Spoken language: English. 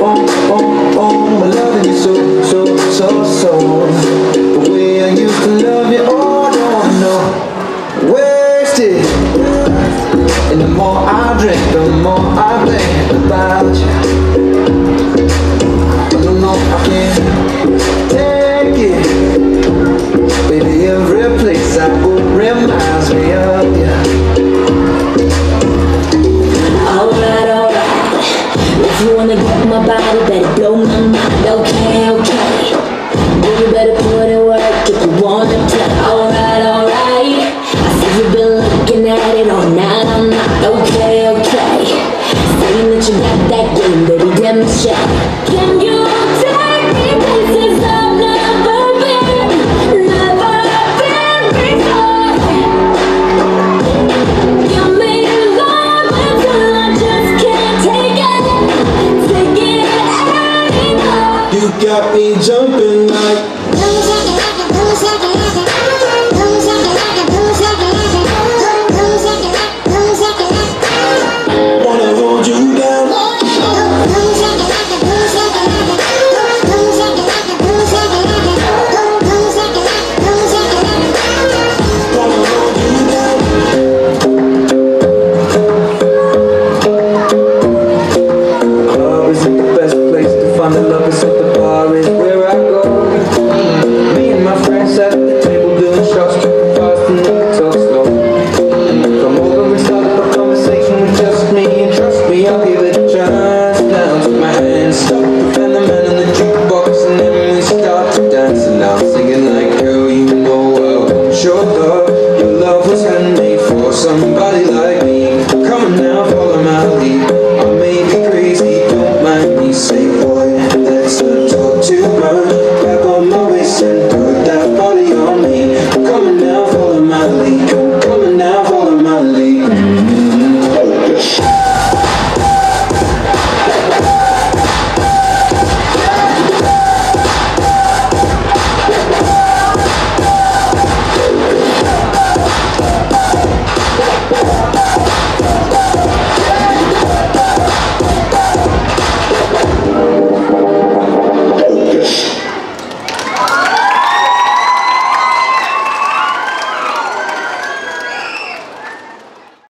Oh, oh, oh, my loving you so, so, so, so The way I used to love drink, the more I think about you I don't know if I can take it. Baby, every place I go reminds me of you. Alright, alright. If you wanna get my body, better blow my mind. Okay, okay. But you better put in work if you wanna. got me jumping like. somebody